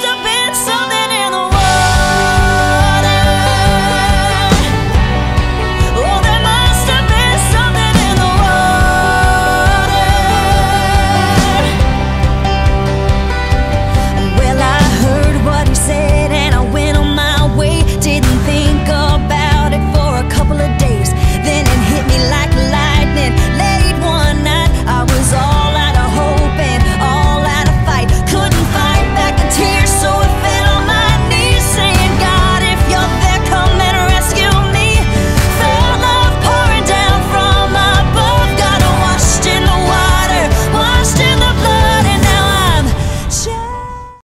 Stop and.